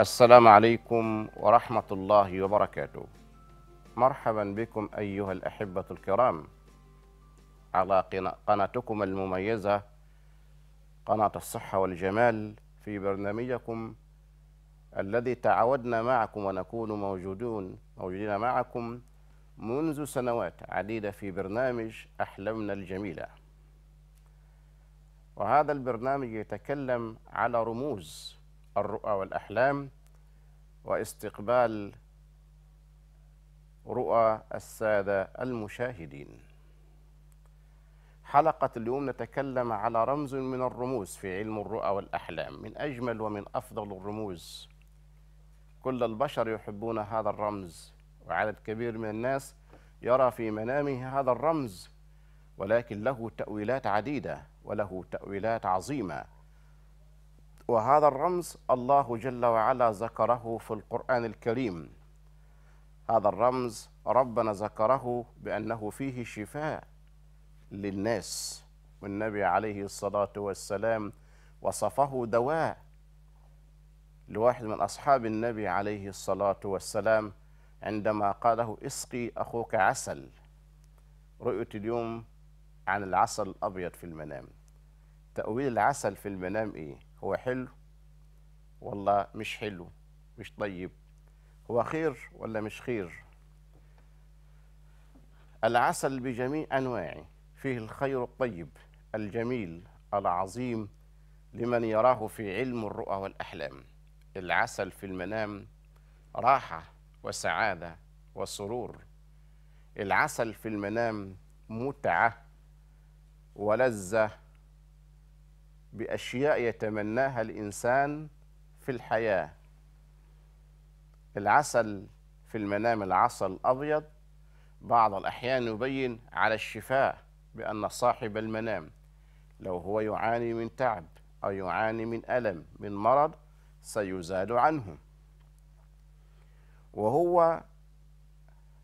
السلام عليكم ورحمة الله وبركاته. مرحبا بكم أيها الأحبة الكرام على قنا- قناتكم المميزة قناة الصحة والجمال في برنامجكم الذي تعودنا معكم ونكون موجودون موجودين معكم منذ سنوات عديدة في برنامج أحلامنا الجميلة. وهذا البرنامج يتكلم على رموز الرؤى والأحلام واستقبال رؤى السادة المشاهدين. حلقة اليوم نتكلم على رمز من الرموز في علم الرؤى والأحلام من أجمل ومن أفضل الرموز. كل البشر يحبون هذا الرمز وعدد كبير من الناس يرى في منامه هذا الرمز ولكن له تأويلات عديدة وله تأويلات عظيمة وهذا الرمز الله جل وعلا ذكره في القرآن الكريم. هذا الرمز ربنا ذكره بأنه فيه شفاء للناس. والنبي عليه الصلاة والسلام وصفه دواء لواحد من أصحاب النبي عليه الصلاة والسلام عندما قاله اسقي أخوك عسل. رؤية اليوم عن العسل الأبيض في المنام. تأويل العسل في المنام إيه؟ هو حلو؟ والله مش حلو مش طيب. هو خير ولا مش خير؟ العسل بجميع أنواعه فيه الخير الطيب الجميل العظيم لمن يراه في علم الرؤى والأحلام. العسل في المنام راحة وسعادة وسرور. العسل في المنام متعة ولذة بأشياء يتمناها الإنسان في الحياة. العسل في المنام العسل الأبيض بعض الأحيان يبين على الشفاء بأن صاحب المنام لو هو يعاني من تعب أو يعاني من ألم من مرض سيزال عنه. وهو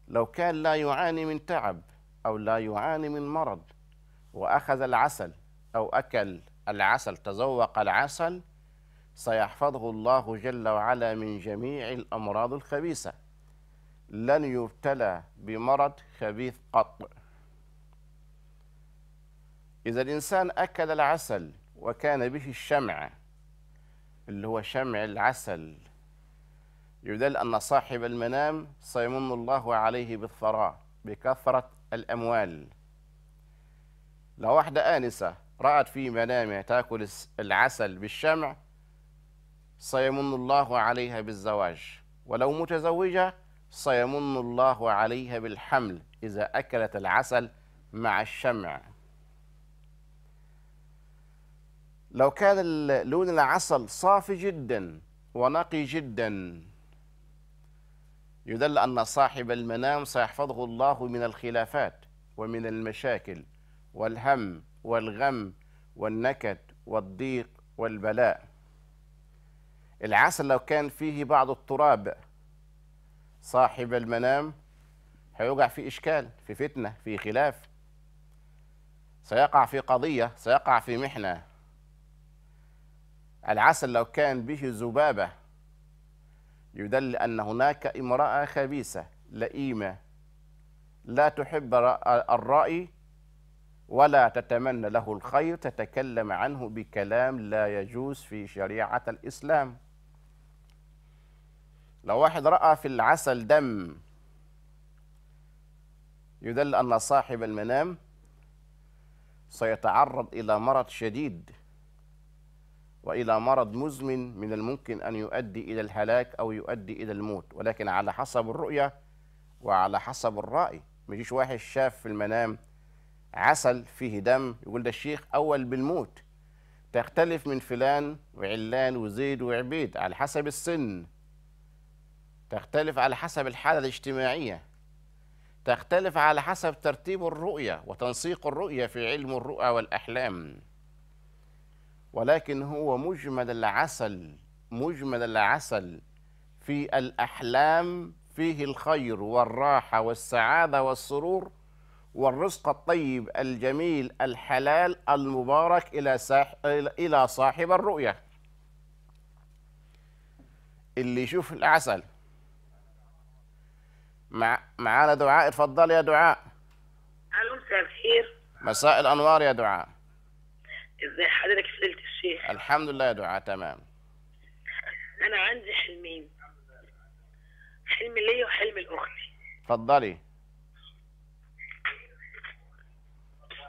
لو كان لا يعاني من تعب أو لا يعاني من مرض وأخذ العسل أو أكل العسل تذوق العسل سيحفظه الله جل وعلا من جميع الأمراض الخبيثة. لن يبتلى بمرض خبيث قط. إذا الإنسان أكل العسل وكان به الشمع اللي هو شمع العسل يدل أن صاحب المنام سيمن الله عليه بالثراء بكثرة الأموال. لو واحدة آنسة رأت في منامها تأكل العسل بالشمع سيمن الله عليها بالزواج. ولو متزوجة سيمن الله عليها بالحمل إذا أكلت العسل مع الشمع. لو كان لون العسل صافي جدا ونقي جدا يدل أن صاحب المنام سيحفظه الله من الخلافات ومن المشاكل والهم. والغم والنكد والضيق والبلاء. العسل لو كان فيه بعض التراب صاحب المنام هيوقع في إشكال في فتنة في خلاف. سيقع في قضية سيقع في محنة. العسل لو كان به ذبابة يدل أن هناك امرأة خبيثة لئيمة. لا تحب الرأي ولا تتمنى له الخير تتكلم عنه بكلام لا يجوز في شريعة الإسلام. لو واحد رأى في العسل دم يدل أن صاحب المنام سيتعرض إلى مرض شديد وإلى مرض مزمن من الممكن أن يؤدي إلى الهلاك أو يؤدي إلى الموت. ولكن على حسب الرؤية وعلى حسب الرأي ما يجيش واحد شاف في المنام عسل فيه دم يقول ده الشيخ أول بالموت. تختلف من فلان وعلان وزيد وعبيد على حسب السن. تختلف على حسب الحالة الاجتماعية. تختلف على حسب ترتيب الرؤية وتنسيق الرؤية في علم الرؤى والأحلام. ولكن هو مجمل العسل مجمل العسل في الأحلام فيه الخير والراحة والسعادة والسرور والرزق الطيب الجميل الحلال المبارك إلى ساح... إلى صاحب الرؤية. اللي يشوف العسل. مع معانا دعاء. اتفضل يا دعاء. ألو مساء الخير مساء الأنوار يا دعاء. ازي حضرتك فضيلة الشيخ الحمد لله يا دعاء تمام. أنا عندي حلمين. حلم ليا وحلم لأختي. اتفضلي.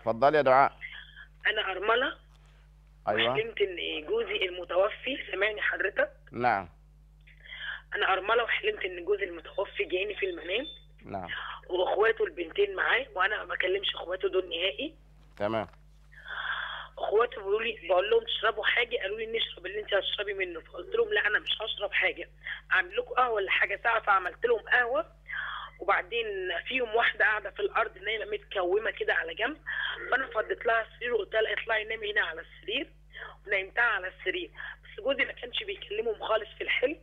اتفضلي يا دعاء. أنا أرملة. أيوه. حلمت إن جوزي المتوفي سامعني حضرتك؟ نعم. أنا أرملة وحلمت إن جوزي المتوفي جايني في المنام. نعم. وأخواته البنتين معاه وأنا ما بكلمش أخواته دول نهائي. تمام. أخواته بيقولوا لي بقول لهم تشربوا حاجة قالوا لي نشرب اللي أنت هتشربي منه. فقلت لهم لا أنا مش هشرب حاجة. أعمل لكم قهوة ولا حاجة؟ ساعة فعملت لهم قهوة. وبعدين فيهم واحدة قاعدة في الأرض نايمة متكومة كده على جنب. فأنا فضيت لها السرير وقلت لها اطلعي نامي هنا على السرير. ونيمتها على السرير. بس جوزي ما كانش بيكلمهم خالص في الحلم.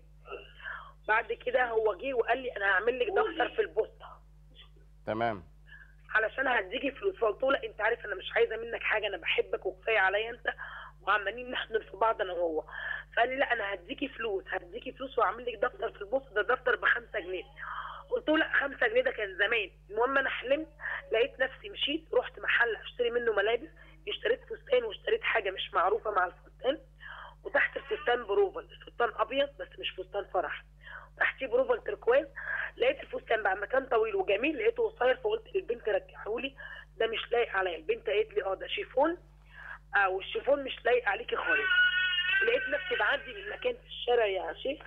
بعد كده هو جه وقال لي أنا هعمل لك دفتر في البوسطة. تمام. علشان هديكي فلوس. فقلت له لا أنت عارف أنا مش عايزة منك حاجة أنا بحبك وكفاية عليا أنت. وعمالين نحضن في بعض أنا وهو. فقال لي لا أنا هديكي فلوس هديكي فلوس واعمل لك دفتر في البوسطة. ده دفتر ب 5 جنيه. قلت له لا 5 جنيه ده كان زمان. المهم أنا حلمت لقيت نفسي مشيت رحت محل أشتري منه ملابس اشتريت فستان واشتريت حاجة مش معروفة مع الفستان. وتحت الفستان بروفل الفستان أبيض بس مش فستان فرح. تحتيه بروفل تركواز لقيت الفستان بقى مكان طويل وجميل لقيته قصير فقلت للبنت رجعهولي ده مش لايق عليا. البنت قالت لي آه ده شيفون. آه والشيفون مش لايق عليكي خالص. لقيت نفسي بعدي من مكان في الشارع يا شيخ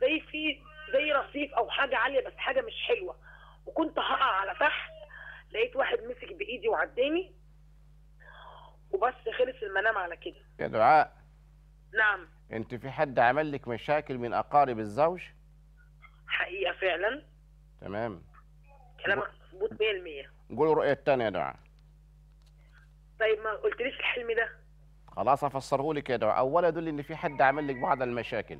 زي في زي رصيف أو حاجة عاليه بس حاجة مش حلوة. وكنت هقع على تحت لقيت واحد مسك بإيدي وعداني وبس خلص المنام على كده. يا دعاء. نعم. انت في حد عمل لك مشاكل من أقارب الزوج؟ حقيقة فعلا. تمام. كلامك مظبوط 100% قولوا رؤية تانية يا دعاء. طيب ما قلتليش الحلم ده؟ خلاص أفسره لك يا دعاء. اولا يدل إن في حد عمل لك بعض المشاكل.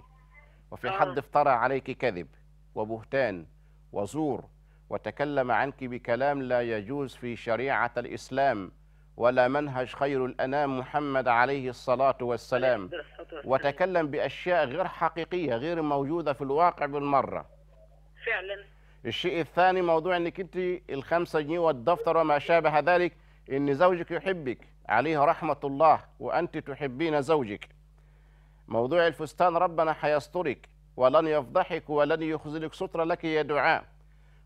وفي آه. حد افترى عليك كذب وبهتان وزور وتكلم عنك بكلام لا يجوز في شريعة الإسلام ولا منهج خير الأنام محمد عليه الصلاة والسلام. وتكلم بأشياء غير حقيقية غير موجودة في الواقع بالمرة. فعلا. الشيء الثاني موضوع إنك أنت الخمسة جنيه والدفتر وما شابه ذلك إن زوجك يحبك عليه رحمة الله وأنت تحبين زوجك. موضوع الفستان ربنا حيسترك ولن يفضحك ولن يخذلك. سترة لك يا دعاء.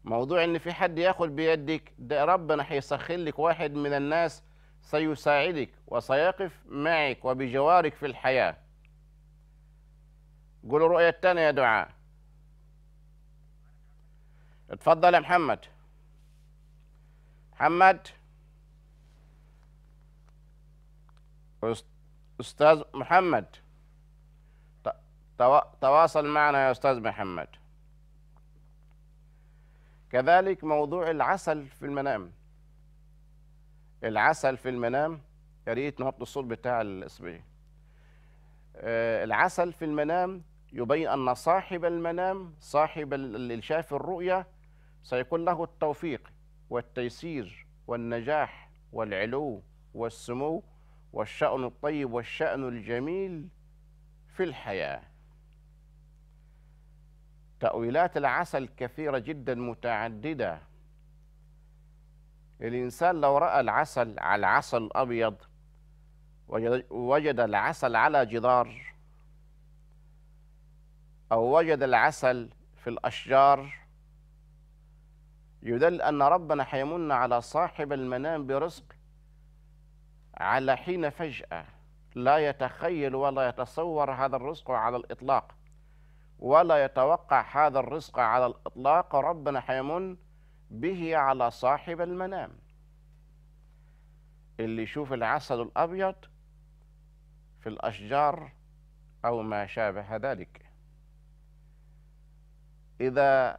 موضوع إن في حد يأخذ بيدك ده ربنا حيسخر لك واحد من الناس سيساعدك وسيقف معك وبجوارك في الحياة. قولوا رؤية الثانية يا دعاء. اتفضل يا محمد. محمد. أست- أستاذ محمد. تواصل معنا يا أستاذ محمد. كذلك موضوع العسل في المنام. العسل في المنام يا ريت نحط الصوت بتاع الإصبعي. آه، العسل في المنام يبين أن صاحب المنام صاحب ال- اللي شاف الرؤيا سيكون له التوفيق والتيسير والنجاح والعلو والسمو والشأن الطيب والشأن الجميل في الحياة. تأويلات العسل كثيرة جدا متعددة. الإنسان لو رأى العسل على العسل الأبيض وجد- العسل على جدار أو وجد العسل في الأشجار يدل أن ربنا حيمن على صاحب المنام برزق على حين فجأة. لا يتخيل ولا يتصور هذا الرزق على الإطلاق. ولا يتوقع هذا الرزق على الإطلاق ربنا حيمن به على صاحب المنام. اللي يشوف العسل الأبيض في الأشجار أو ما شابه ذلك. إذا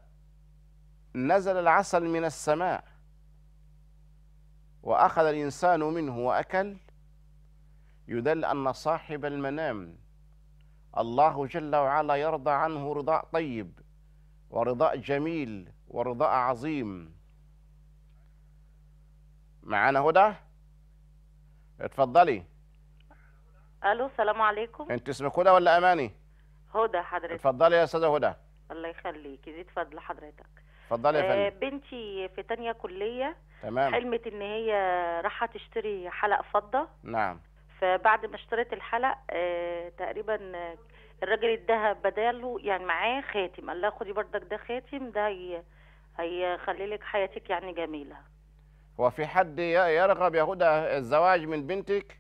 نزل العسل من السماء وأخذ الإنسان منه وأكل يدل أن صاحب المنام الله جل وعلا يرضى عنه رضاء طيب ورضاء جميل ورضاء عظيم. معنا هدى؟ اتفضلي. ألو السلام عليكم. انت اسمك هدى ولا أماني؟ هدى حضرتك. اتفضلي يا أستاذة هدى. الله يخليك. يزيد فضل حضرتك اتفضلي يا آه فندم. بنتي في تانية كلية. تمام. حلمت إن هي رايحة تشتري حلق فضة. نعم. فبعد ما اشترت الحلق آه تقريبا الراجل اداها بداله يعني معاه خاتم. قال لها خدي بردك ده خاتم ده هي هيخلي لك حياتك يعني جميلة. هو في حد يرغب يا هدى الزواج من بنتك؟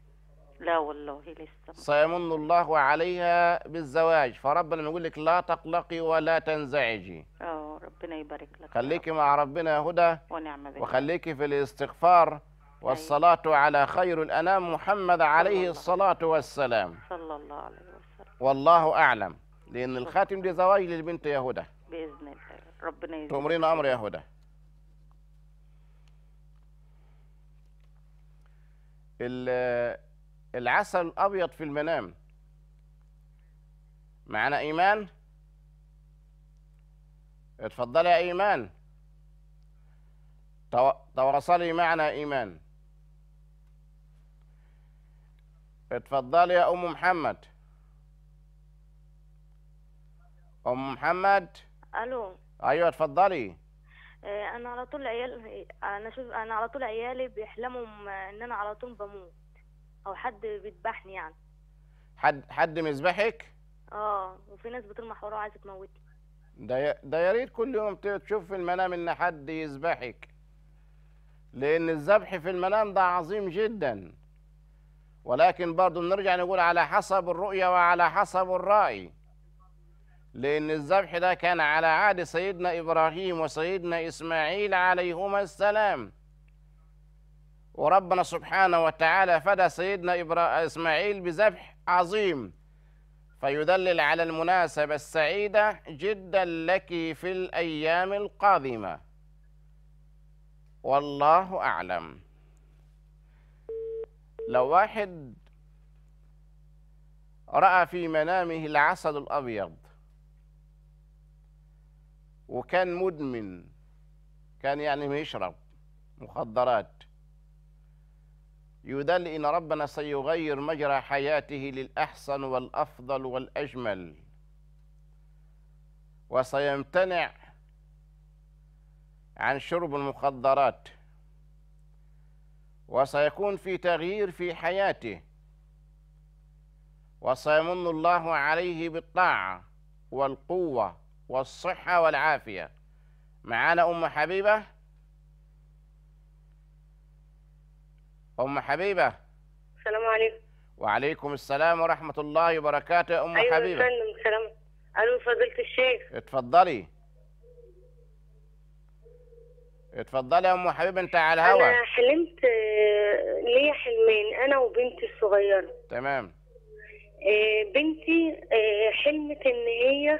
لا والله لسه سيمن الله عليها بالزواج. فربنا يقول لك لا تقلقي ولا تنزعجي. آه ربنا يبارك لك خليكي. مع ربنا يا هدى ونعم بالله. وخليكي في الاستغفار. والصلاة على خير الأنام. محمد عليه. الصلاة والسلام. صلى الله عليه وسلم. والله أعلم لأن الخاتم دي زواج للبنت يا هدى بإذن الله ربنا يزيدك تؤمرين أمر يا هدى ال- العسل الأبيض في المنام. معنا إيمان؟ اتفضلي يا إيمان. تو- تواصلي معنا إيمان. اتفضلي يا أم محمد. أم محمد؟ ألو. أيوة اتفضلي. آه، أنا على طول عيال أنا شوف أنا على طول عيالي بيحلموا إن أنا على طول بموت أو حد بيذبحني يعني. حد حد مذبحك؟ آه وفي ناس بتلمح وراها عايزة تموتني. ده ده يا ريت كل يوم تشوف في المنام إن حد يذبحك. لأن الذبح في المنام ده عظيم جدا. ولكن برضه نرجع نقول على حسب الرؤية وعلى حسب الرأي. لأن الذبح ده كان على عهد سيدنا إبراهيم وسيدنا إسماعيل عليهما السلام. وربنا سبحانه وتعالى فدى سيدنا إبرا... إسماعيل بذبح عظيم. فيدلل على المناسبة السعيدة جدا لك في الأيام القادمة. والله أعلم. لو واحد رأى في منامه العسل الأبيض وكان مدمن كان يعني يشرب مخدرات. يدل إن ربنا سيغير مجرى حياته للأحسن والأفضل والأجمل. وسيمتنع عن شرب المخدرات. وسيكون في تغيير في حياته. وسيمن الله عليه بالطاعة والقوة. والصحة والعافية. معانا أم حبيبة؟ أم حبيبة؟ السلام عليكم. وعليكم السلام ورحمة الله وبركاته. يا أم يا حبيبة؟ فندم سلام ألو فضيلة الشيخ. اتفضلي. اتفضلي يا أم حبيبة أنت على الهوا. أنا حلمت آه، ليا حلمين أنا وبنتي الصغيرة. تمام. آه، بنتي آه، حلمت إن هي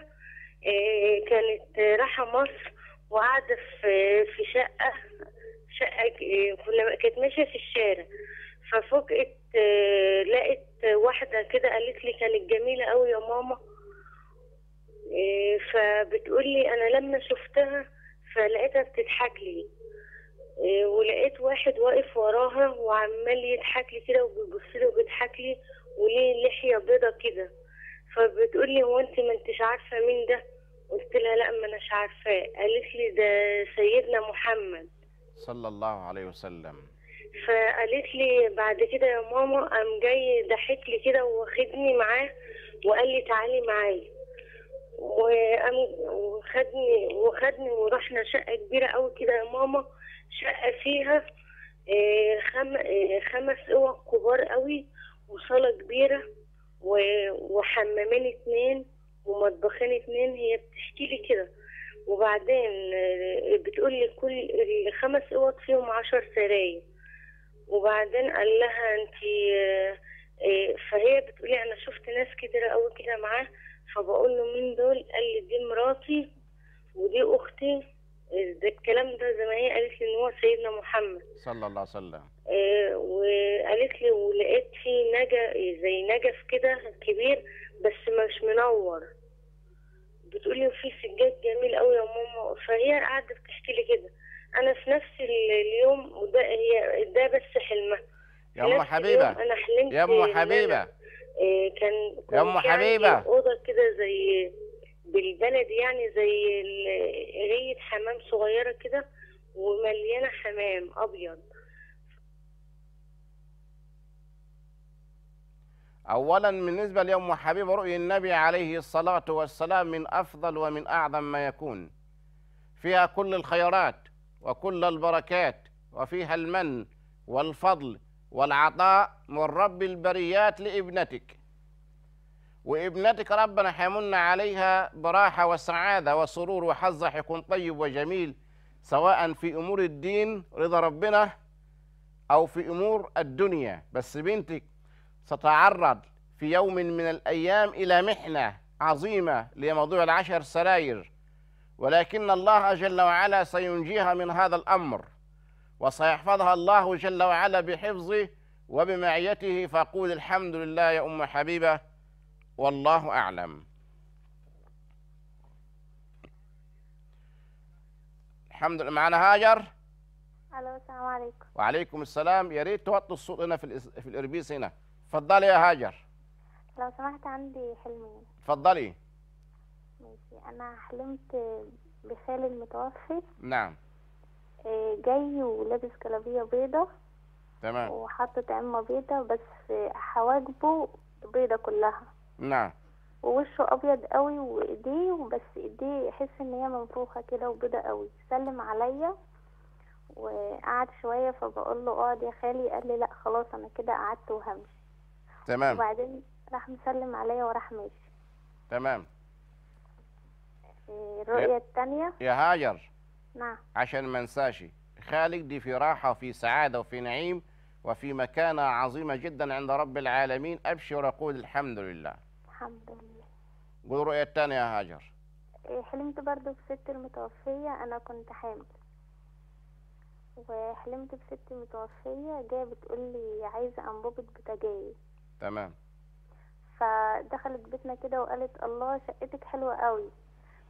كانت رايحة مصر وقاعدة في في شقة آه، كنا كانت ماشية في الشارع. ففوجئت آه، لقت واحدة كده قالت لي كانت جميلة قوي يا ماما. آه، فبتقول لي أنا لما شفتها فلقيتها بتضحك لي. آه، ولقيت واحد واقف وراها وعمال يضحك لي كده وبيبص لي وبيضحك لي وليه لحية بيضة كده. فبتقول لي هو انت ما انتش عارفة مين ده؟ قلت لها لا ما اناش عارفاه. قالت لي ده سيدنا محمد. صلى الله عليه وسلم. فقالت لي بعد كده يا ماما قام جاي ضحك لي كده واخدني معاه وقال لي تعالي معايا. وقام وخدني وخدني ورحنا شقة كبيرة قوي كده يا ماما. شقة فيها آه، خم آه، خمس أوض كبار قوي وصالة كبيرة. و- وحمامين اتنين ومطبخين اتنين هي بتحكي لي كده. وبعدين آه، بتقول لي كل الخمس أوض فيهم عشر سراير. وبعدين قال لها انت فهي بتقولي أنا شفت ناس كتير قوي كده معاه فبقول له مين دول؟ قال لي دي مراتي ودي أختي. ده الكلام ده زي ما هي قالت لي إن هو سيدنا محمد. صلى الله عليه وسلم. آه، وقالت لي ولقيت في نجا زي نجف كده كبير بس مش منور. بتقولي في سجاد جميل قوي يا ماما. فهي قاعدة بتحكي لي كده. أنا في نفس ال- اليوم وده هي ده بس حلمها. يا حبيبة. اليوم أنا حلمت يا أنا، حبيبة. إيه كان يا عندي حبيبة. أوضة كده زي بالبلد يعني زي غية حمام صغيرة كده ومليانة حمام أبيض. أولا بالنسبة لأم حبيبة رؤيا النبي عليه الصلاة والسلام من أفضل ومن أعظم ما يكون. فيها كل الخيرات وكل البركات وفيها المن والفضل والعطاء من رب البريات لابنتك. وابنتك ربنا حيمن عليها براحة وسعادة وسرور وحظ حيكون طيب وجميل سواء في أمور الدين رضا ربنا أو في أمور الدنيا. بس بنتك ستتعرض في يوم من الأيام إلى محنة عظيمة لموضوع العشر سراير. ولكن الله جل وعلا سينجيها من هذا الأمر وسيحفظها الله جل وعلا بحفظه وبمعيته فقول الحمد لله يا أم حبيبة والله أعلم. الحمد لله. معنا هاجر؟ ألو السلام عليكم. وعليكم السلام. يا ريت توطي الصوت هنا في الإربيس هنا. اتفضلي يا هاجر. لو سمحت عندي حلمين اتفضلي ماشي. أنا حلمت بخالي المتوفي. نعم. آه، جاي ولابس جلابيه بيضة. تمام. وحاطط عمة بيضة بس حواجبه بيضة كلها. نعم. ووشه أبيض قوي وإيديه وبس إيديه يحس إن هي منفوخة كده وبيضة قوي. سلم عليا. وقعد شوية فبقول له اقعد يا خالي. قال لي لا خلاص أنا كده قعدت وهمشي. تمام. وبعدين راح مسلم عليا وراح ماشي. تمام. إيه، الرؤية التانية؟ يا هاجر. نعم. عشان ما انساش. خالق دي في راحة وفي سعادة وفي نعيم وفي مكانة عظيمة جدا عند رب العالمين. أبشر وقول الحمد لله. الحمد لله. قول الرؤية الثانية يا هاجر. إيه، حلمت برضو بست المتوفية. أنا كنت حامل. وحلمت بست متوفية. جاية بتقول لي عايزة أنبوبة بوتاجاز تمام. فدخلت بيتنا كده وقالت الله شقتك حلوة قوي.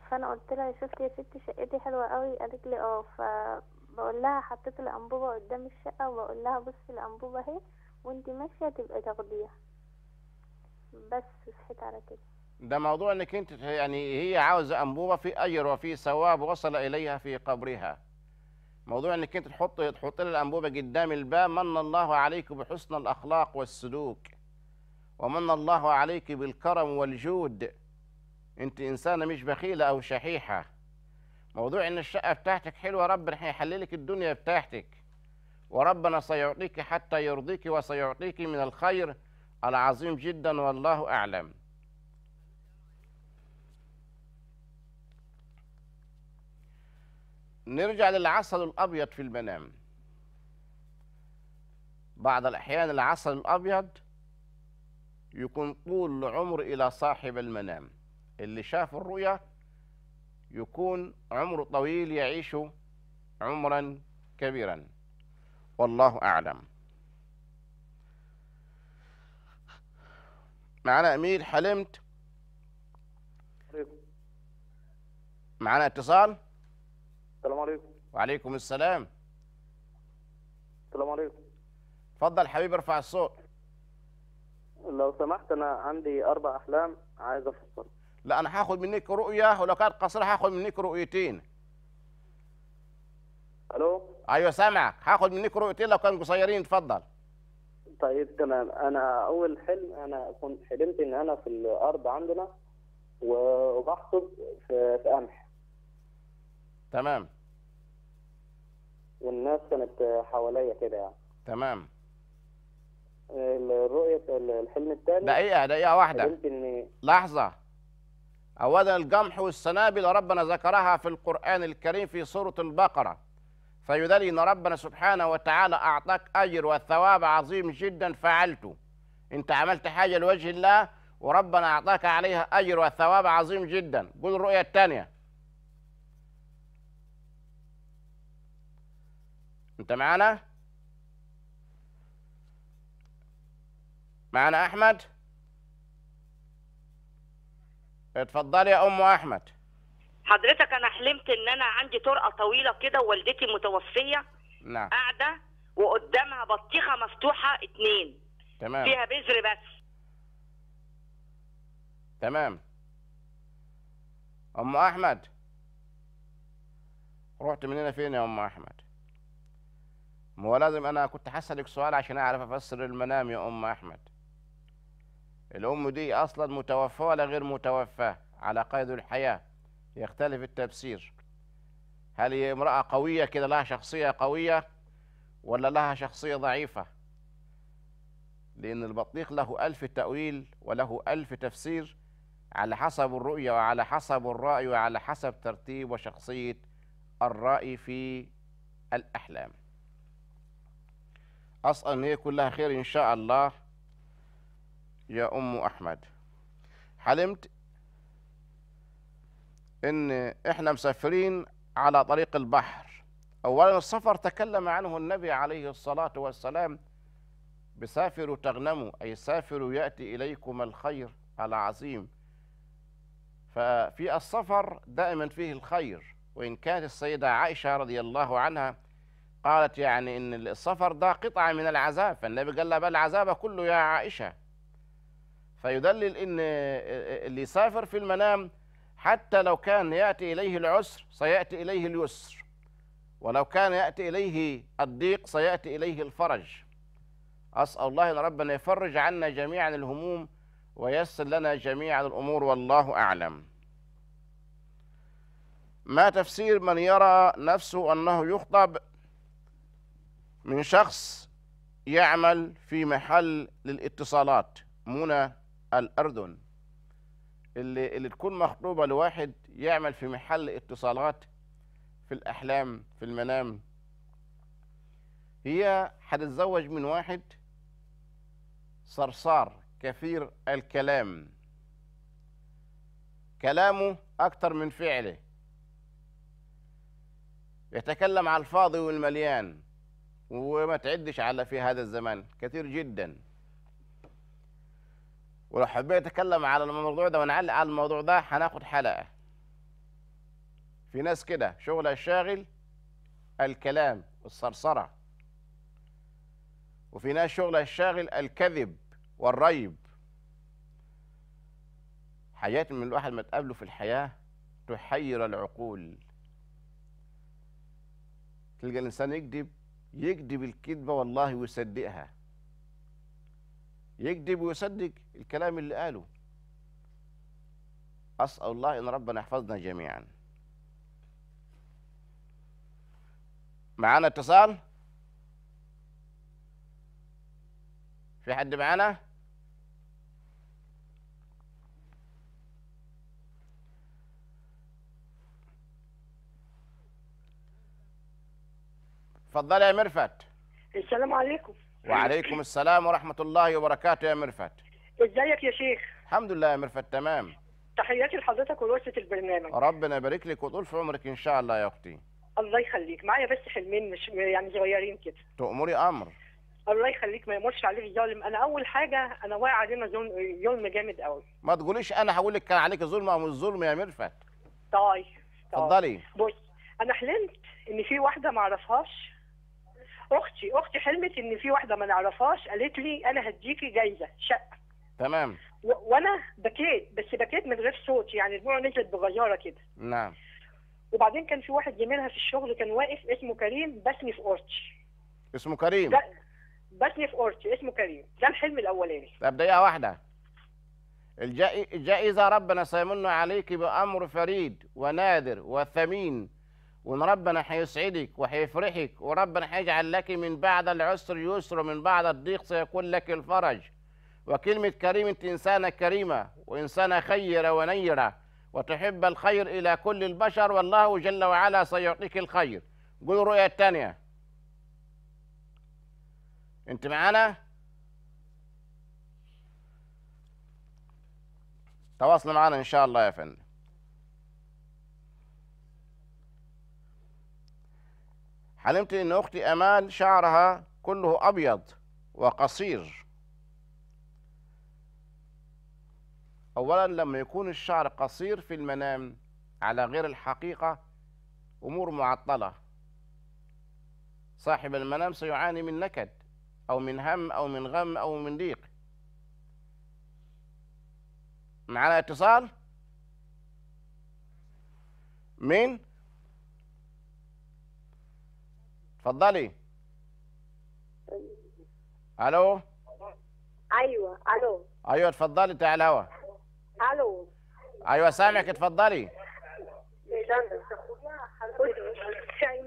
فأنا قلت لها شفت يا ستي شقتي حلوة قوي. قالت لي آه فبقول لها حطيت الأنبوبة قدام الشقة وبقول لها بصي الأنبوبة أهي وأنتي ماشية تبقى تاخديها. بس صحيت على كده. ده موضوع إنك أنت يعني هي عاوزة أنبوبة في اجر وفي ثواب وصل إليها في قبرها. موضوع إنك أنت تحط تحط لها الأنبوبة قدام الباب من الله عليك بحسن الأخلاق والسلوك. ومن الله عليك بالكرم والجود. انت إنسانة مش بخيلة أو شحيحة. موضوع إن الشقة بتاعتك حلوة ربنا هيحللك الدنيا بتاعتك. وربنا سيعطيك حتى يرضيك وسيعطيك من الخير العظيم جدا والله أعلم. نرجع للعسل الأبيض في المنام. بعض الأحيان العسل الأبيض يكون طول العمر إلى صاحب المنام. اللي شاف الرؤيا يكون عمره طويل يعيش عمرا كبيرا. والله أعلم. معنا امير حلمت؟ معنا اتصال؟ السلام عليكم. وعليكم السلام. السلام عليكم. اتفضل حبيبي ارفع الصوت. لو سمحت أنا عندي أربع أحلام عايز أفصل. لا أنا هاخد منك رؤية ولو كانت قصيرة هاخد منك رؤيتين. ألو؟ أيوه سامعك. هاخد منك رؤيتين لو كانوا قصيرين اتفضل طيب تمام. أنا أول حلم أنا كنت حلمت إن أنا في الأرض عندنا وبحصد في في قمح. تمام. والناس كانت حواليا كده يعني. تمام. الرؤية الحلم الثاني دقيقة دقيقة واحدة. لحظة. أولا القمح والسنابل ربنا ذكرها في القرآن الكريم في سورة البقرة. فيدل إن ربنا سبحانه وتعالى أعطاك أجر وثواب عظيم جدا فعلته. أنت عملت حاجة لوجه الله وربنا أعطاك عليها أجر وثواب عظيم جدا. قول الرؤية الثانية. أنت معانا؟ معانا أحمد؟ اتفضلي يا أم أحمد. حضرتك أنا حلمت إن أنا عندي طرقة طويلة كده ووالدتي متوفية نعم. قاعدة وقدامها بطيخة مفتوحة اتنين. تمام. فيها بذر بس. تمام. أم أحمد؟ رحت من هنا فين يا أم أحمد؟ ما هو لازم أنا كنت هسألك سؤال عشان أعرف أفسر المنام يا أم أحمد. الأم دي أصلا متوفاة ولا غير متوفاة؟ على قيد الحياة. يختلف التفسير. هل هي امرأة قوية كده لها شخصية قوية ولا لها شخصية ضعيفة؟ لأن البطيخ له ألف تأويل وله ألف تفسير على حسب الرؤية وعلى حسب الرأي وعلى حسب ترتيب وشخصية الرأي في الأحلام. أسأل أن هي كلها خير إن شاء الله. يا أم أحمد. حلمت إن إحنا مسافرين على طريق البحر. أولا السفر تكلم عنه النبي عليه الصلاة والسلام بسافروا تغنموا أي سافروا يأتي إليكم الخير العظيم. ففي السفر دائما فيه الخير. وإن كانت السيدة عائشة رضي الله عنها قالت يعني إن السفر ده قطعة من العذاب. فالنبي قال لها بل العذاب كله يا عائشة. فيدلل إن اللي يسافر في المنام حتى لو كان يأتي إليه العسر سيأتي إليه اليسر. ولو كان يأتي إليه الضيق سيأتي إليه الفرج. أسأل الله أن ربنا يفرج عنا جميعا الهموم ويسر لنا جميعا الأمور والله أعلم. ما تفسير من يرى نفسه أنه يخطب؟ من شخص يعمل في محل للاتصالات. منى الأردن اللي, اللي تكون مخطوبة لواحد يعمل في محل اتصالات في الأحلام في المنام. هي هتتزوج من واحد صرصار كثير الكلام. كلامه أكثر من فعله. يتكلم على الفاضي والمليان وما تعدش على في هذا الزمان كثير جدا. ولو حبيت أتكلم على الموضوع ده ونعلق على الموضوع ده هناخد حلقة. في ناس كده شغلها الشاغل الكلام الصرصرة. وفي ناس شغلها الشاغل الكذب والريب. حاجات من الواحد ما تقابله في الحياة تحير العقول. تلقى الإنسان يكذب يكذب الكذبة والله ويصدقها. يكذب ويصدق الكلام اللي قاله. أسأل الله إن ربنا يحفظنا جميعا. معانا اتصال؟ في حد معانا؟ اتفضل يا مرفت السلام عليكم. وعليكم السلام ورحمة الله وبركاته يا مرفت. إزيك يا شيخ؟ الحمد لله يا مرفت تمام. تحياتي لحضرتك ولوسة البرنامج. ربنا يبارك لك وطول في عمرك إن شاء الله يا أختي. الله يخليك. معايا بس حلمين مش يعني صغيرين كده. تؤمري أمر. الله يخليك ما يمرش عليك ظالم. أنا أول حاجة أنا واقع علينا ظلم ظلم جامد قوي ما تقوليش أنا هقول لك كان عليك ظلم أو مش ظلم يا مرفت. طيب طيب. اتفضلي. بص أنا حلمت إن في واحدة ما أعرفهاش أختي أختي حلمت إن في واحدة ما نعرفهاش قالت لي أنا هديكي جايزة شقة. تمام. وأنا بكيت بس بكيت من غير صوت يعني دموع نزلت بغزاره كده. نعم. وبعدين كان في واحد زميلها في الشغل كان واقف اسمه كريم باسني في أورتي اسمه كريم؟ ده باسني في أورتي اسمه كريم. ده الحلم الأولاني. طب دقيقة واحدة. الجائ- الجائزة ربنا سيمن عليك بأمر فريد ونادر وثمين. وإن ربنا هيسعدك وهيفرحك وربنا هيجعل لك من بعد العسر يسر ومن بعد الضيق سيكون لك الفرج. وكلمة كريم أنت إنسانة كريمة وإنسانة خيرة ونيرة وتحب الخير إلى كل البشر والله جل وعلا سيعطيك الخير. قول الرؤية الثانية أنت معانا؟ تواصل معنا إن شاء الله يا فندم. حلمت إن أختي أمال شعرها كله أبيض وقصير. اولا لما يكون الشعر قصير في المنام على غير الحقيقة أمور معطلة. صاحب المنام سيعاني من نكد أو من هم أو من غم أو من ضيق. معنا اتصال؟ مين اتفضلي. ألو. أيوه ألو. أيوه اتفضلي انت على الهوا. ألو. أيوه سامعك اتفضلي.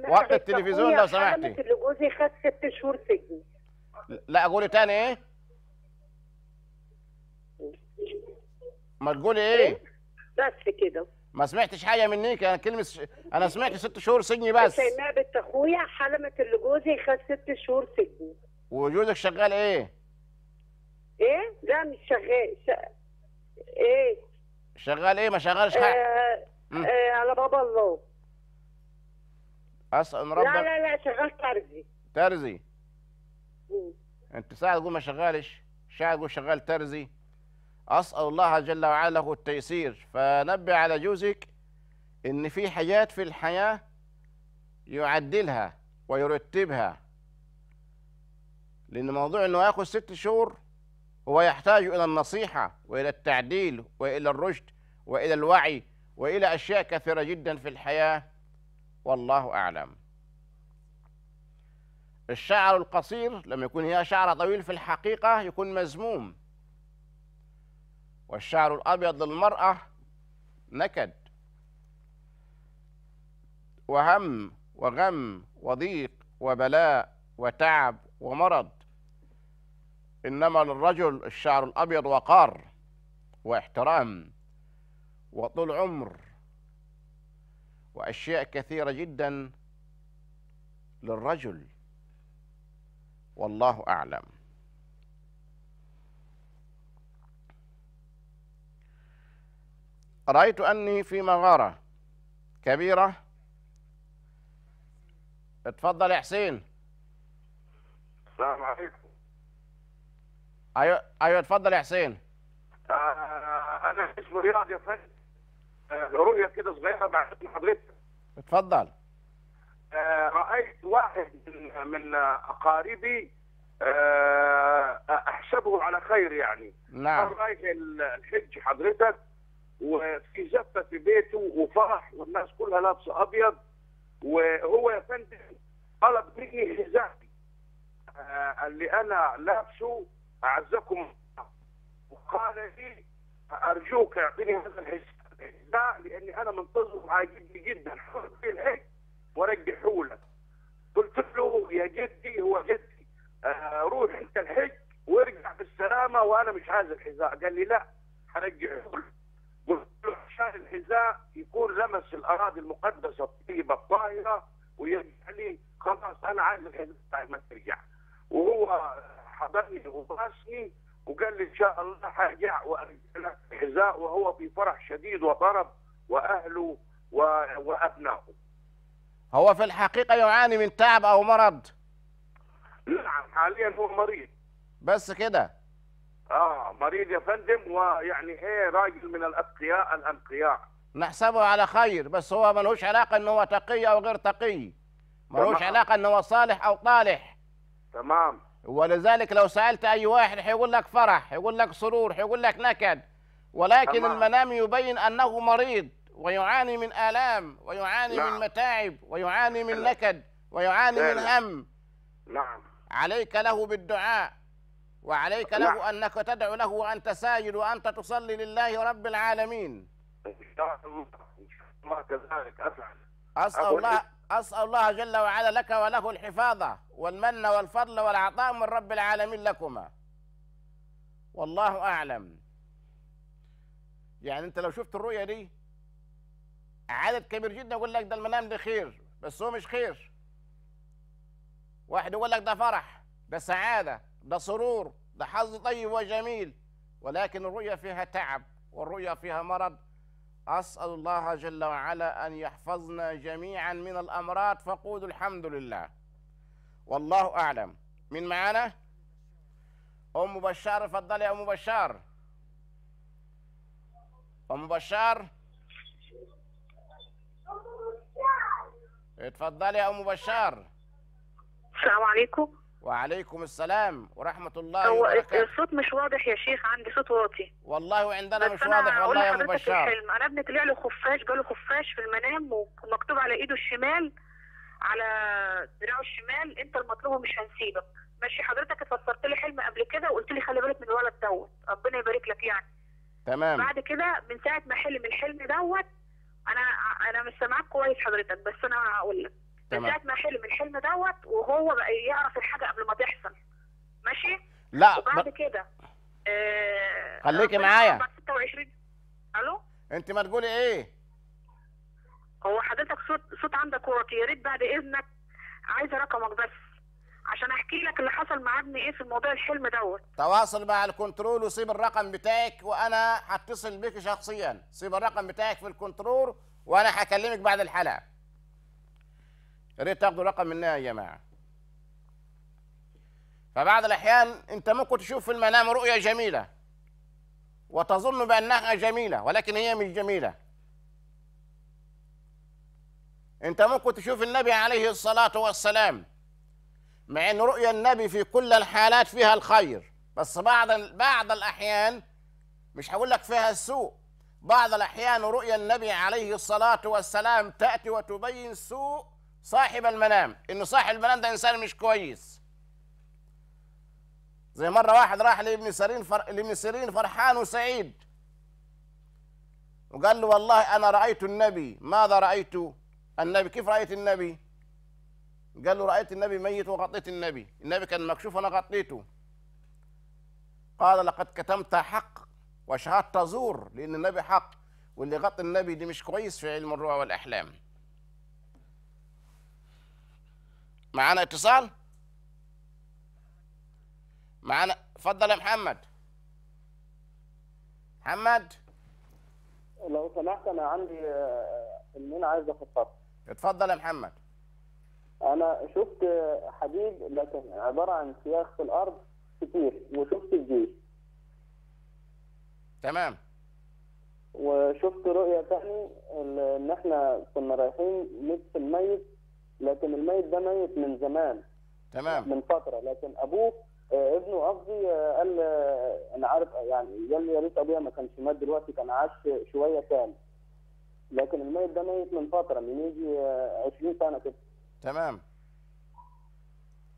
وقت التلفزيون لو سمحتي. جوزي خد ست شهور سجن. لا قولي تاني. إيه ما تقولي إيه؟ بس كده. ما سمعتش حاجة منيك أنا كلمة ش... أنا سمعت ست شهور سجن بس. شيماء بنت أخويا حلمت اللي جوزي خد ست شهور سجن. وجوزك شغال إيه؟ إيه؟ لا مش شغال. ش... إيه؟ شغال إيه؟ ما شغالش آه مم. آه على بابا الله. أسأل لا ربك. لا لا شغال ترزي ترزي مم. أنت ساعة تقول ما شغالش ساعة تقول شغال ترزي أسأل الله جل وعلا له التيسير. فنبه على جوزك إن في حاجات في الحياة يعدلها ويرتبها. لأن موضوع إنه ياخذ ست شهور هو يحتاج إلى النصيحة وإلى التعديل وإلى الرشد وإلى الوعي وإلى أشياء كثيرة جدا في الحياة. والله أعلم. الشعر القصير لما يكون هي شعر طويل في الحقيقة يكون مذموم. والشعر الأبيض للمرأة نكد. وهم وغم وضيق وبلاء وتعب ومرض. إنما للرجل الشعر الأبيض وقار واحترام وطول عمر وأشياء كثيرة جدا للرجل. والله أعلم. رأيت أني في مغارة كبيرة. اتفضل يا حسين. السلام عليكم. أيوه أيوه اتفضل يا حسين. آه أنا اسمي رياض يا فندم. آه رؤية كده صغيرة بعد حضرتك. اتفضل. آه رأيت واحد من, من أقاربي آه أحسبه على خير يعني. نعم. رايح الحج حضرتك؟ وفي زفه في بيته وفرح والناس كلها لابسة أبيض. وهو يا فندم طلب مني حذائي آه اللي أنا لابسه أعزكم. وقال لي أرجوك اعطيني هذا الحذاء لأني أنا منتظر عاجبني جدا. في الحج وارجحه لك قلت له يا جدي هو جدي آه روح أنت الحج وارجع بالسلامة وأنا مش عايز الحذاء. قال لي لا هرجعه لك عشان الحذاء يكون لمس الأراضي المقدسة الطيبه الطاهره ويرجع لي خلاص أنا عايز الحذاء بتاعي ما ترجع. وهو حضرني وباسني وقال لي إن شاء الله هرجع وأرجع لك الحذاء وهو في فرح شديد وطرب وأهله. وأبنائه. هو في الحقيقة يعاني من تعب أو مرض؟ نعم حاليا هو مريض. بس كده. آه مريض يا فندم ويعني إيه راجل من الاتقياء الأنقياء نحسبه على خير بس هو ملوش علاقة ان هو تقي أو غير تقي ملوش. علاقة ان هو صالح أو طالح تمام ولذلك لو سألت أي واحد هيقول لك فرح هيقول لك سرور هيقول لك نكد ولكن تمام. المنام يبين أنه مريض ويعاني من آلام ويعاني نعم. من متاعب ويعاني من نكد ويعاني من. هم نعم عليك له بالدعاء وعليك نعم. له أنك تدعو له وأنت ساجد وأنت تصلي لله رب العالمين. الله كذلك افعل أسأل الله أسأل الله جل وعلا لك وله الحفاظة والمن والفضل والعطاء من رب العالمين لكما. والله أعلم. يعني أنت لو شفت الرؤية دي عدد كبير جدا يقول لك ده المنام ده خير بس هو مش خير. واحد يقول لك ده فرح ده سعادة. ده سرور ده حظ طيب وجميل ولكن الرؤيا فيها تعب والرؤيا فيها مرض. أسأل الله جل وعلا أن يحفظنا جميعا من الأمراض فقولوا الحمد لله. والله أعلم. من معانا؟ أم بشار اتفضلي يا أم بشار. أم بشار؟ اتفضلي يا أم بشار. السلام عليكم. وعليكم السلام ورحمة الله هو وبركاته. الصوت مش واضح يا شيخ عندي صوت واطي. والله وعندنا بس مش واضح والله يا مبشر. الحلم. أنا ابني طلع له خفاش جاله خفاش في المنام ومكتوب على إيده الشمال على دراعه الشمال أنت المطلوب مش هنسيبك. ماشي حضرتك اتفسرت لي حلم قبل كده وقلت لي خلي بالك من الولد دوت. ربنا يبارك لك يعني. تمام. بعد كده من ساعة ما حلم الحلم دوت أنا أنا مش سامعاك كويس حضرتك بس أنا هقول لك. ساعه ما حلم الحلم دوت وهو بقى يعرف الحاجة قبل ما تحصل. ماشي؟ لا وبعد ب... كده آه خليكي معايا. بعد 26 ألو؟ انت ما تقولي إيه؟ هو حضرتك صوت صوت عندك واطي يا ريت بعد إذنك عايزة رقمك بس. عشان أحكي لك اللي حصل مع ابني إيه في موضوع الحلم دوت. تواصل مع الكنترول وسيب الرقم بتاعك وأنا هتصل بك شخصيا. سيب الرقم بتاعك في الكنترول وأنا هكلمك بعد الحلقة. يا ريت تاخدوا رقم مني يا جماعة. فبعض الأحيان أنت ممكن تشوف في المنام رؤية جميلة وتظن بأنها جميلة ولكن هي مش جميلة. أنت ممكن تشوف النبي عليه الصلاة والسلام مع أن رؤيا النبي في كل الحالات فيها الخير بس بعض بعض الأحيان مش هقول لك فيها السوء بعض الأحيان رؤيا النبي عليه الصلاة والسلام تأتي وتبين سوء صاحب المنام. إن صاحب المنام ده إنسان مش كويس. زي مرة واحد راح لابن سيرين فر... لابن سيرين فرحان وسعيد. وقال له والله أنا رأيت النبي. ماذا رأيت؟ النبي كيف رأيت النبي؟ قال له رأيت النبي ميت وغطيت النبي. النبي كان مكشوف أنا غطيته. قال لقد كتمت حق وشهدت زور لأن النبي حق. واللي غطى النبي دي مش كويس في علم الرؤى والأحلام. معانا اتصال؟ معانا اتفضل يا محمد. محمد؟ لو سمحت أنا عندي آه، ان أنا عايز اخد خط اتفضل يا محمد. أنا شفت حديد لكن عبارة عن سياخ في الأرض كتير وشفت الجيش. تمام. وشفت رؤية تاني إن إحنا كنا رايحين ندفن الميت لكن الميت ده ميت من زمان تمام. من فترة. لكن أبوه آه، ابنه قصدي آه، قال آه، أنا عارف يعني قال لي يا ريت أبويا ما كانش مات دلوقتي كان عاش شوية تاني. لكن الميت ده ميت من فترة من يجي آه، 20 سنة كده. تمام.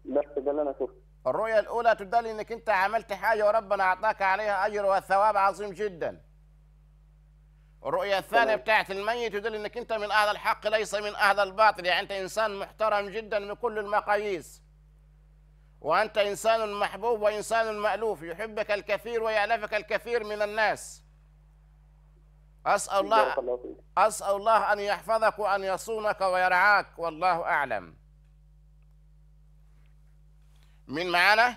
بس ده اللي أنا شفته. الرؤية الأولى تدل إنك أنت عملت حاجة وربنا أعطاك عليها أجر وثواب عظيم جدا. الرؤية الثانية. بتاعت الميت تدل إنك أنت من أهل الحق ليس من أهل الباطل، يعني أنت إنسان محترم جدا من كل المقاييس. وأنت إنسان محبوب وإنسان مألوف، يحبك الكثير ويألفك الكثير من الناس. أسأل الله أسأل الله أن يحفظك وأن يصونك ويرعاك والله أعلم مين معانا؟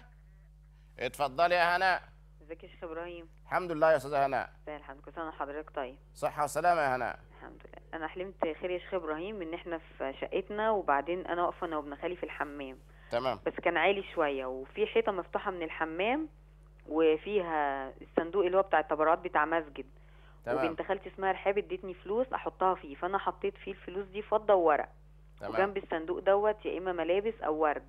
اتفضلي يا هناء ازيك يا شيخ إبراهيم؟ الحمد لله يا أستاذة هناء. زي الحمد كل سنة وحضرتك طيب؟ صحة وسلامة يا هناء. الحمد لله. أنا حلمت خير يا شيخ إبراهيم إن إحنا في شقتنا وبعدين أنا واقفة أنا وابن خالي في الحمام. تمام. بس كان عالي شوية وفي حيطة مفتوحة من الحمام وفيها الصندوق اللي هو بتاع التبرعات بتاع مسجد. تمام. وبنت خالتي اسمها رحاب ادتني فلوس أحطها فيه فأنا حطيت فيه الفلوس دي فضة وورق. تمام. وجنب الصندوق دوت يا إما ملابس أو ورد.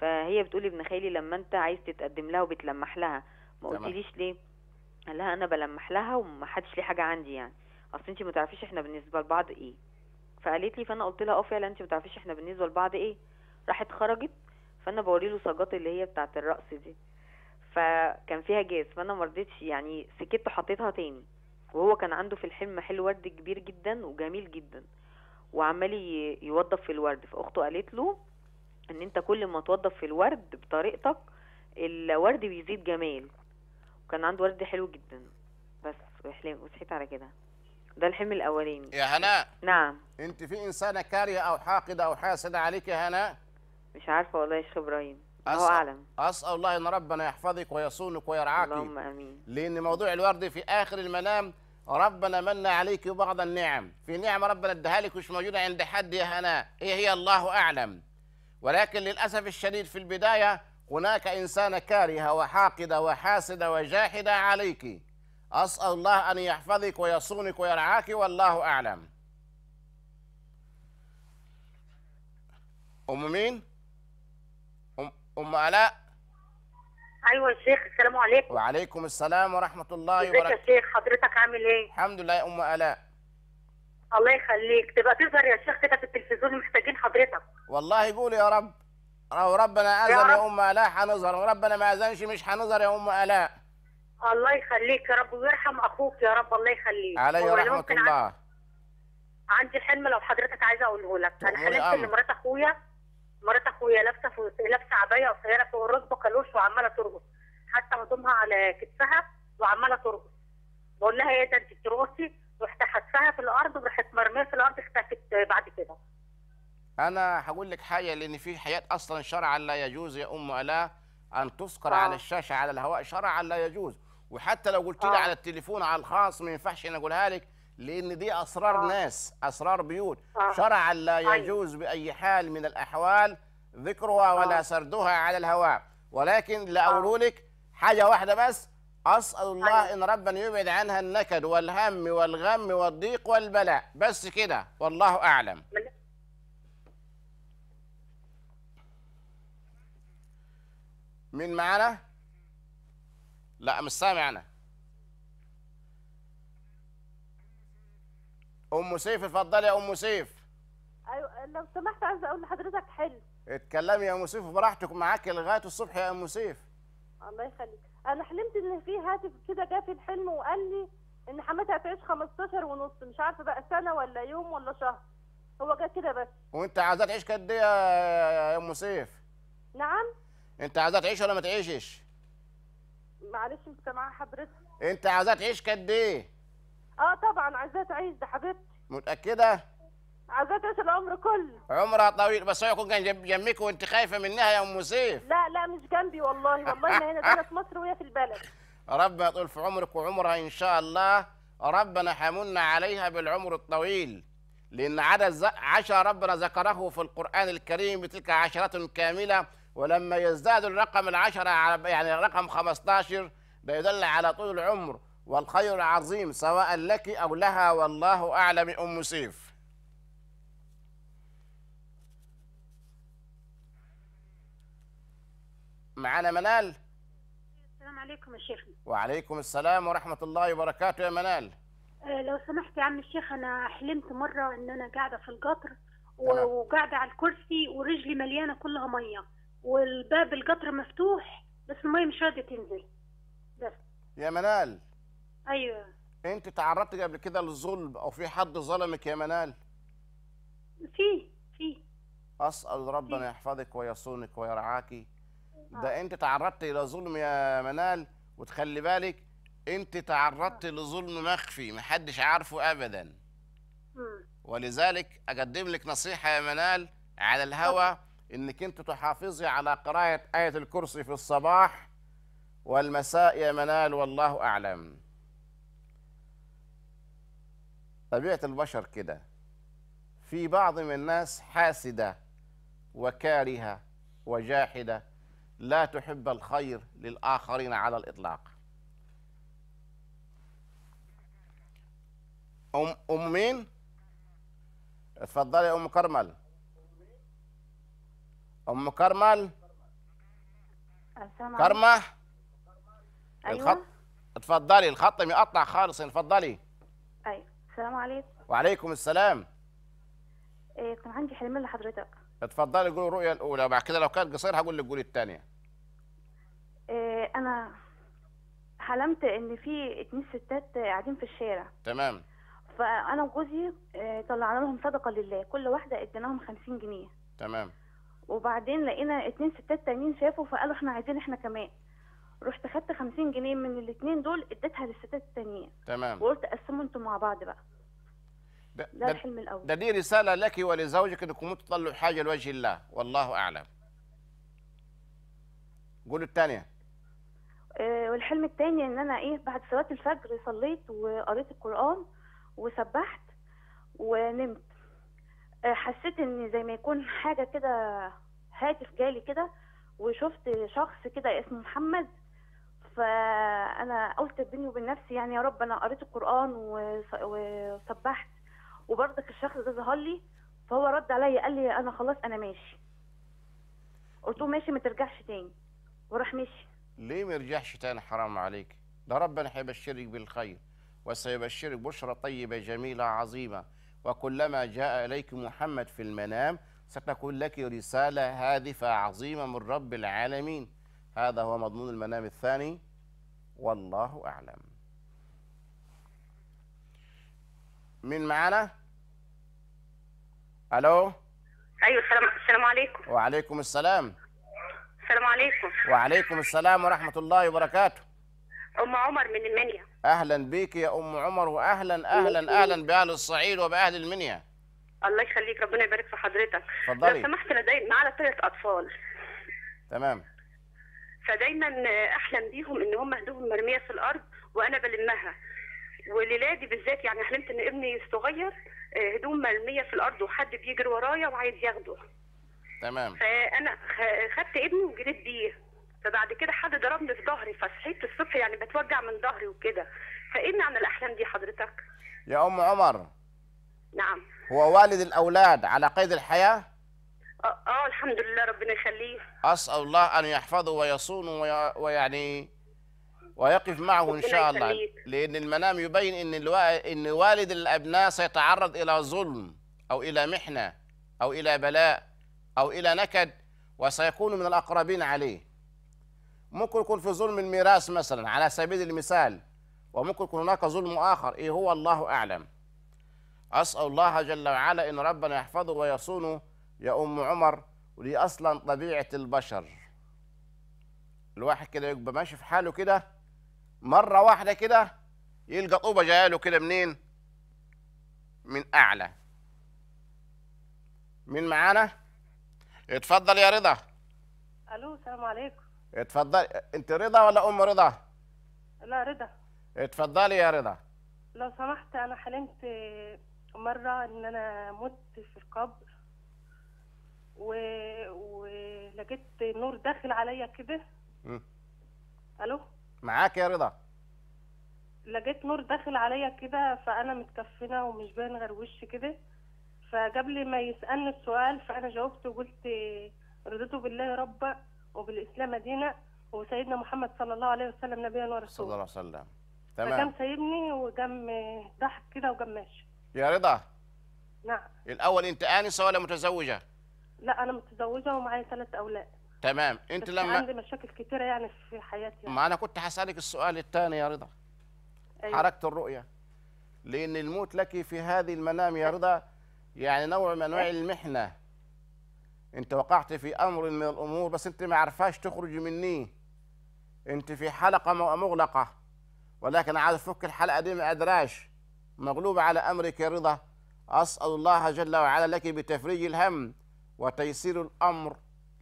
فهي بتقول ابن خالي لما أنت عايز تتقدم لها وبتلمح لها. ما تمام. قلتليش ليه؟ قال لها أنا بلمح لها وما حدش ليه حاجة عندي يعني. أصل انت ما تعرفيش إحنا بالنسبة لبعض إيه. فقالت لي فأنا قلت لها أه فعلا انت ما تعرفيش إحنا بالنسبة لبعض إيه. راحت خرجت فأنا بوري له صاجات اللي هي بتاعه الرقص دي. فكان فيها جاز فأنا ما رضيتش يعني سكت وحطيتها تاني. وهو كان عنده في الحلم محل ورد كبير جدا وجميل جدا. وعمال ي- يوظف في الورد. فأخته قالت له إن أنت كل ما توظف في الورد بطريقتك الورد بيزيد جمال. وكان عنده ورد حلو جدا. بس وحلم وصحيت على كده. ده الحلم الأولاني. يا هناء نعم. أنت في إنسانة كارهة أو حاقدة أو حاسدة عليك يا هناء مش عارفة والله يا شيخ إبراهيم. الله أعلم. أسأل الله أن ربنا يحفظك ويصونك ويرعاك. اللهم آمين. لأن موضوع الورد في آخر المنام ربنا من عليك بعض النعم. في نعمة ربنا اداها لك مش موجودة عند حد يا هناء إيه هي؟ الله أعلم. ولكن للأسف الشديد في البداية هناك إنسانة كارهة وحاقدة وحاسدة وجاحدة عليك. أسأل الله أن يحفظك ويصونك ويرعاك والله أعلم. أم مين؟ أم, أم ألاء؟ أيوه يا شيخ السلام عليكم. وعليكم السلام ورحمة الله إزيك يا وبركاته. شيخ؟ حضرتك عامل إيه؟ الحمد لله يا أم ألاء. الله يخليك. تبقى تظهر يا شيخ كده في التلفزيون محتاجين حضرتك. والله قول يا رب. لو ربنا أذن يا. ام الاء هنظهر وربنا ما أذنش مش هنظهر يا ام الاء الله يخليك يا رب ويرحم أخوك يا رب الله يخليك. علي رحمة الله. عندي حلم لو حضرتك عايزه أقوله لك. أنا حلمت إن. مرات أخويا مرات أخويا لابسة فوق- لابسة عباية قصيرة فوق الركبه كالوش وعمالة ترقص. حتى هدومها على كتفها وعمالة ترقص. بقول لها إيه ده أنت بترقصي؟ رحت حدفها في الأرض وراحت مرمية في الأرض اختفت بعد كده. أنا هقول لك حاجة لأن في حياه أصلا شرعا لا يجوز يا أم الاء أن تذكر آه. على الشاشة على الهواء شرعا لا يجوز وحتى لو قلت لي آه. على التليفون على الخاص ما ينفعش أنا أقولها لك لأن دي أسرار آه. ناس أسرار بيوت آه. شرعا لا أيوة. يجوز بأي حال من الأحوال ذكرها ولا آه. سردها على الهواء ولكن لاقول لك حاجة واحدة بس أسأل الله أيوة. إن ربنا يبعد عنها النكد والهم والغم والضيق والبلاء بس كده والله أعلم من... مين معانا؟ لا مش سامعنا. أم سيف اتفضلي يا أم سيف. أيوه لو سمحت عايزة أقول لحضرتك حلم اتكلمي يا أم سيف براحتك معاك لغاية الصبح يا أم سيف. الله يخليك. أنا حلمت إن في هاتف كده جه في الحلم وقال لي إن حماتي هتعيش 15 ونص مش عارفة بقى سنة ولا يوم ولا شهر. هو جه كده بس. وأنت عايزاه تعيش قد إيه يا أم سيف؟ نعم؟ انت عايزاه تعيش ولا ما تعيشش؟ معلش انت مع حضرتك انت عايزاه تعيش قد إيه آه طبعا عايزاها تعيش ده حبيبتي. متأكدة؟ عايزاها تعيش العمر كله. عمرها طويل بس هو يكون كان جنب- جنبك وانت خايفة منها يا أم سيف. لا لا مش جنبي والله. والله ما هنا أنا في مصر وهي في البلد. ربنا يطول في عمرك وعمرها إن شاء الله. ربنا حمن عليها بالعمر الطويل. لأن عدد عشر ربنا ذكره في القرآن الكريم بتلك عشرة كاملة. ولما يزداد الرقم العشرة على- يعني رقم 15 ده يدل على طول العمر. والخير العظيم سواء لك أو لها والله أعلم. أم سيف. معانا منال؟ السلام عليكم يا شيخنا. وعليكم السلام ورحمة الله وبركاته يا منال. آه، لو سمحت يا عم الشيخ أنا حلمت مرة إن أنا قاعدة في القطر و- تمام. وقاعدة على الكرسي ورجلي مليانة كلها مية. والباب القطر مفتوح بس المية مش راضية تنزل. بس. يا منال. أيوه. أنت تعرضت قبل كده للظلم أو في حد ظلمك يا منال؟ في في. أسأل ربنا يحفظك ويصونك ويرعاك ده أنت تعرضت إلى ظلم يا منال وتخلي بالك أنت تعرضت لظلم مخفي محدش عارفه ابدا. ولذلك أقدم لك نصيحة يا منال على الهوى إنك أنت تحافظي على قراءة آية الكرسي في الصباح والمساء يا منال والله أعلم. طبيعة البشر كده. في بعض من الناس حاسدة وكارهة وجاحدة لا تحب الخير للآخرين على الإطلاق. ام أم مين؟ اتفضلي يا أم كرمل. أم كرمل. كرمة؟ أيوة. الخط اتفضلي الخط مقطع خالص اتفضلي. أيوه. السلام عليكم. وعليكم السلام. إيه كان عندي حلمين لحضرتك. اتفضلي قولي الرؤية الأولى وبعد كده لو كانت قصير هقول لك قولي الثانية. إيه أنا حلمت إن في اتنين ستات قاعدين في الشارع. تمام. فأنا وجوزي إيه طلعنا لهم صدقة لله كل واحدة اديناهم خمسين جنيه. تمام. وبعدين لقينا اتنين ستات تانيين شافوا فقالوا إحنا عايزين إحنا كمان. رحت خدت خمسين جنيه من الاتنين دول اديتها للستات التانيين. تمام. وقلت قسموا أنتوا مع بعض بقى. ده, ده ده, الحلم الأول. ده دي رسالة لك ولزوجك إنكم تطلعوا حاجة لوجه الله. والله أعلم. قولوا الثانية آه، والحلم التاني إن أنا إيه بعد صلاة الفجر صليت وقريت القرآن وسبحت ونمت. حسيت إن زي ما يكون حاجة كده هاتف جالي كده وشفت شخص كده اسمه محمد. فأنا قلت بيني وبين نفسي يعني يا رب أنا قريت القرآن وص- وسبحت. وبرضك الشخص ده ظهر لي فهو رد عليا قال لي أنا خلاص أنا ماشي. قلت له ماشي ما ترجعش تاني. وراح مشي. ليه ما يرجعش تاني؟ حرام عليك. ده ربنا هيبشرك بالخير وسيبشرك بشرى طيبة جميلة عظيمة. وكلما جاء إليك محمد في المنام ستكون لك رسالة هادفة عظيمة من رب العالمين. هذا هو مضمون المنام الثاني. والله أعلم. مين معانا؟ ألو؟ السلام السلام عليكم. وعليكم السلام. السلام عليكم. وعليكم السلام ورحمة الله وبركاته. أم عمر من المنيا. أهلا بك يا أم عمر وأهلا أهلا أهلا بأهل الصعيد وبأهل المنيا. الله يخليك ربنا يبارك في حضرتك. اتفضلي. لو سمحت دايما معانا ثلاث أطفال. تمام. فدايما أحلم بيهم إن هم هدوم مرمية في الأرض وأنا بلمها. وليلادي بالذات يعني حلمت إن ابني الصغير آه، هدوم مرمية في الأرض وحد بيجري ورايا وعايز ياخده. تمام. فأنا خدت ابني وجريت بيه. فبعد كده حد ضربني في ظهري فصحيت الصبح يعني بتوجع من ظهري وكده. فإيه معنى الأحلام دي حضرتك؟ يا أم عمر. نعم. هو والد الأولاد على قيد الحياة؟ آه, آه الحمد لله ربنا يخليه. أسأل الله أن يحفظه ويصونه وي... ويعني ويقف معه إن ربنا شاء الله. لأن المنام يبين إن الوا... إن والد الأبناء سيتعرض إلى ظلم أو إلى محنة أو إلى بلاء أو إلى نكد وسيكون من الأقربين عليه. ممكن يكون في ظلم الميراث مثلا على سبيل المثال وممكن يكون هناك ظلم آخر إيه هو؟ الله أعلم. أسأل الله جل وعلا إن ربنا يحفظه ويصونه يا أم عمر ودي أصلا طبيعة البشر. الواحد كده يبقى ماشي في حاله كده مرة واحدة كده يلقى طوبة جاية له كده منين؟ من أعلى. مين معانا؟ اتفضل يا رضا. ألو السلام عليكم. اتفضل. انت رضا ولا ام رضا؟ لا رضا. اتفضلي يا رضا. لو سمحت أنا حلمت مرة ان أنا مت في القبر و... ولقيت نور داخل عليا كده. ألو؟ معاك يا رضا. لقيت نور داخل عليا كده فأنا متكفنة ومش باين غير وشي كده. فقبل ما يسألني السؤال فأنا جاوبت وقلت رضيت بالله ربا وبالإسلام دينا وسيدنا محمد صلى الله عليه وسلم نبيا صلى ورسولا الله عليه وسلم. فقام تمام سايبني وقام ضحك كده وقام ماشي. يا رضا. نعم. الأول أنت آنسة ولا متزوجة؟ لا أنا متزوجة ومعايا ثلاث أولاد. تمام. أنت بس لما عندي مشاكل كتيرة يعني في حياتي يعني. ما أنا كنت هسألك السؤال الثاني يا رضا. أيوة. حركة الرؤية. لأن الموت لك في هذه المنام يا رضا يعني نوع من أنواع المحنة. أنت وقعت في أمر من الأمور بس أنت ما عرفاش تخرج مني. أنت في حلقة م- مغلقة ولكن عايز تفك الحلقة دي ما أدراش. مغلوبة على أمرك يا رضا. أسأل الله جل وعلا لك بتفريج الهم وتيسير الأمر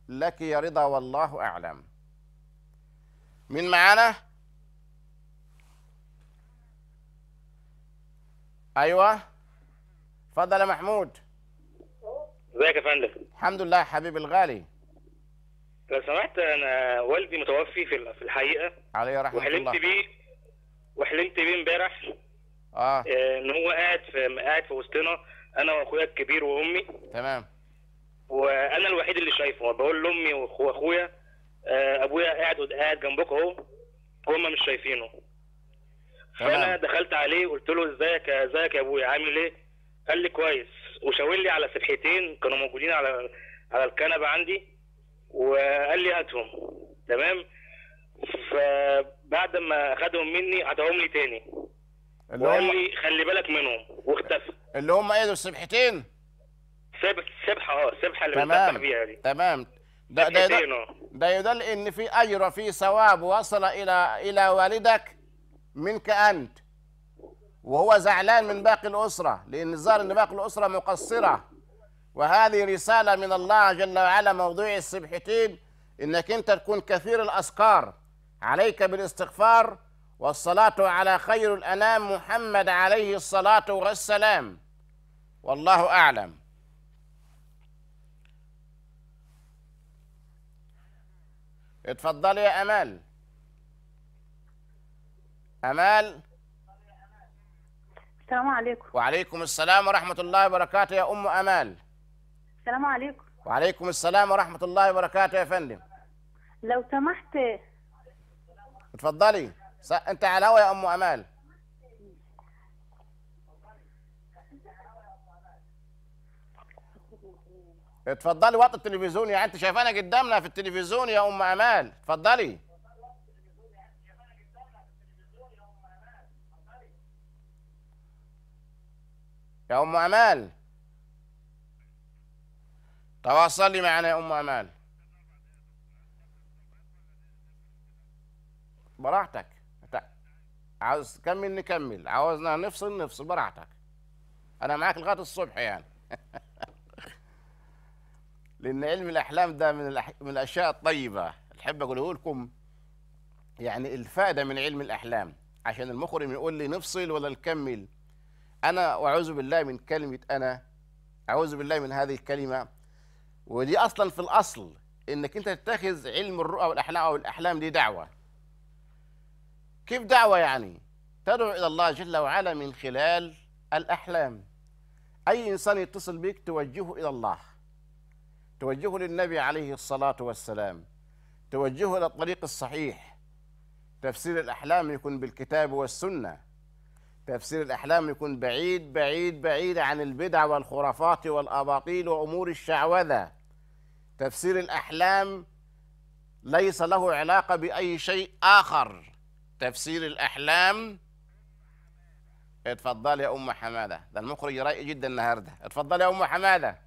لك يا رضا والله أعلم. من معانا؟ أيوه. اتفضل يا محمود. ازيك يا فندم؟ الحمد لله حبيبي الغالي. لو سمحت أنا والدي متوفي في في الحقيقة. عليه رحمة وحلمت الله بيه وحلمت بيه امبارح. آه. آه، إن هو قاعد في قاعد في وسطنا. أنا وأخويا الكبير وأمي. تمام. وأنا الوحيد اللي شايفه. بقول لأمي وأخويا آه، أبويا قاعد قاعد جنبك أهو. هما مش شايفينه. فأنا دخلت عليه وقلت له إزيك يا- إزيك يا أبويا؟ عامل إيه؟ قال لي كويس. وشاور لي على سبحتين كانوا موجودين على على الكنبة عندي وقال لي هاتهم. تمام؟ فبعد ما اخدهم مني عطاهم لي تاني. اللي وقال هم لي خلي بالك منهم واختفى اللي هم إيه دول السبحتين سبح سبحه آه السبحه اللي بنسبح تمام بيها دي. تمام. ده ده سبحتين يدل, آه. ده يدل إن في أجر وفي ثواب وصل إلى إلى والدك منك أنت. وهو زعلان من باقي الأسرة لأن الظاهر إن باقي الأسرة مقصرة. وهذه رسالة من الله جل وعلا موضوع السبحتين إنك أنت تكون كثير الأذكار. عليك بالاستغفار والصلاة على خير الأنام محمد عليه الصلاة والسلام. والله أعلم. اتفضلي يا أمال. أمال؟ السلام عليكم. وعليكم السلام ورحمة الله وبركاته يا أم أمال. السلام عليكم. وعليكم السلام ورحمة الله وبركاته يا فندم. لو سمحت. اتفضلي. س- أنت على الهوا يا أم أمال. اتفضلي وقت التلفزيون يعني أنت شايفانا قدامنا في التلفزيون يا أم أمال. اتفضلي. يا أم أمال. تواصلي معنا يا أم أمال. براحتك. عاوز تكمل نكمل. عاوزنا نفصل نفصل. براحتك. أنا معاك لغاية الصبح يعني. لأن علم الأحلام ده من الأح... من الأشياء الطيبة. اللي احب اقوله لكم يعني الفائدة من علم الأحلام. عشان المخرج يقول لي نفصل ولا نكمل. أنا واعوذ بالله من كلمة أنا أعوذ بالله من هذه الكلمة ودي أصلا في الأصل إنك أنت تتخذ علم الرؤى والأحلام أو الاحلام دي دعوة. كيف دعوة يعني؟ تدعو إلى الله جل وعلا من خلال الأحلام. أي إنسان يتصل بك توجهه إلى الله. توجهه للنبي عليه الصلاة والسلام. توجهه إلى الطريق الصحيح. تفسير الأحلام يكون بالكتاب والسنة. تفسير الأحلام يكون بعيد بعيد بعيد عن البدع والخرافات والأباطيل وأمور الشعوذة. تفسير الأحلام ليس له علاقة بأي شيء آخر. تفسير الأحلام اتفضلي يا أم حمادة. ده المخرج رايق جدا النهارده. اتفضلي يا أم حمادة.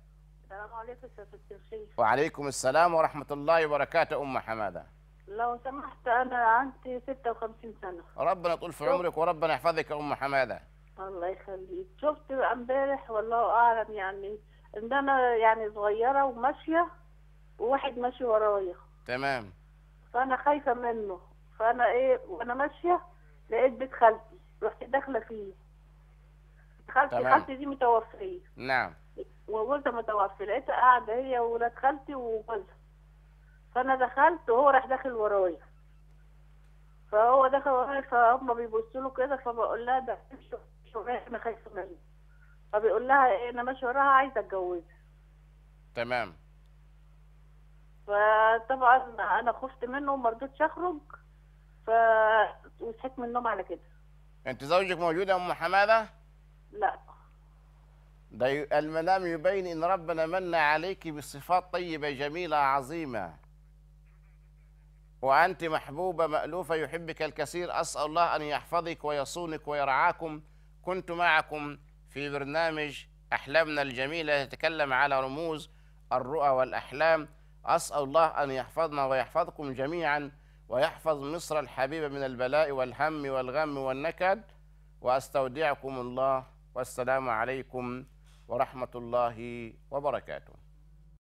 السلام عليكم الشيخ وعليكم السلام ورحمة الله وبركاته أم حمادة. لو سمحت أنا عندي 56 سنة. ربنا يطول في عمرك وربنا يحفظك يا أم حمادة. الله يخليك. شفت امبارح والله أعلم يعني إن أنا يعني صغيرة وماشية وواحد ماشي ورايا. تمام. فأنا خايفة منه. فأنا إيه وأنا ماشية لقيت بيت خالتي. رحت داخلة فيه. خالتي. خالتي دي متوفية. نعم. وجوزها متوفي لقيتها قاعدة هي وولاد خالتي وجوزها. فانا دخلت وهو راح داخل ورايا. فهو دخل ورايا فهم بيبصوا له كده فبقول لها ده أنا خايفه منه. فبيقول لها إيه أنا ماشي وراها عايزة اتجوزها. تمام. فطبعا أنا خفت منه وما رضيتش أخرج ف وصحيت من النوم على كده. انت زوجك موجود يا أم حمادة؟ لا. ده المنام يبين إن ربنا من عليك بصفات طيبة جميلة عظيمة. وأنت محبوبة مألوفة يحبك الكثير. أسأل الله أن يحفظك ويصونك ويرعاكم. كنت معكم في برنامج أحلامنا الجميلة يتكلم على رموز الرؤى والأحلام. أسأل الله أن يحفظنا ويحفظكم جميعا ويحفظ مصر الحبيبة من البلاء والهم والغم والنكد. وأستودعكم الله والسلام عليكم ورحمة الله وبركاته.